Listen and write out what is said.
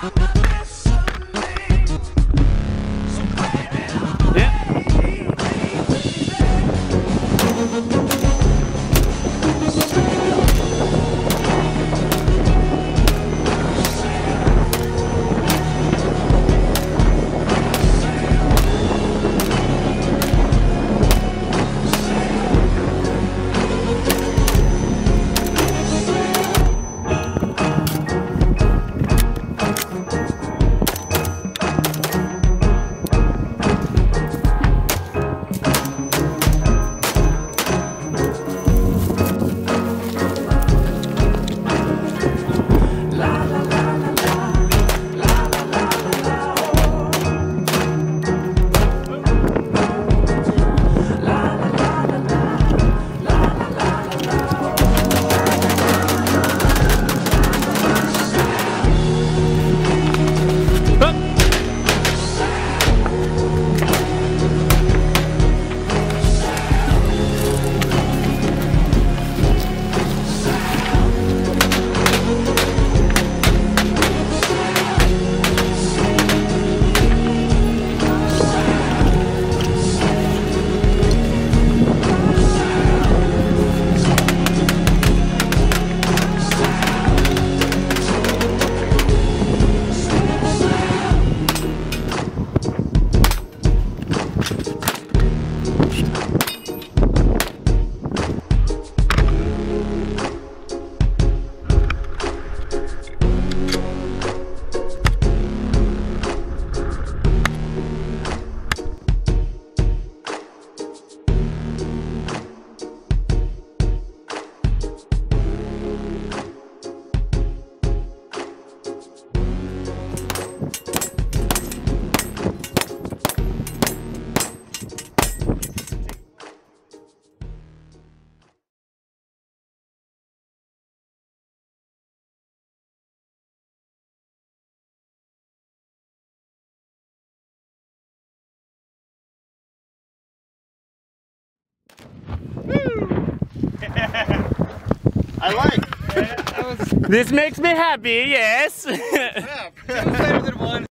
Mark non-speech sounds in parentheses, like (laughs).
Ha ha ha! I like. Yeah, was This makes me happy, yes. (laughs) (laughs)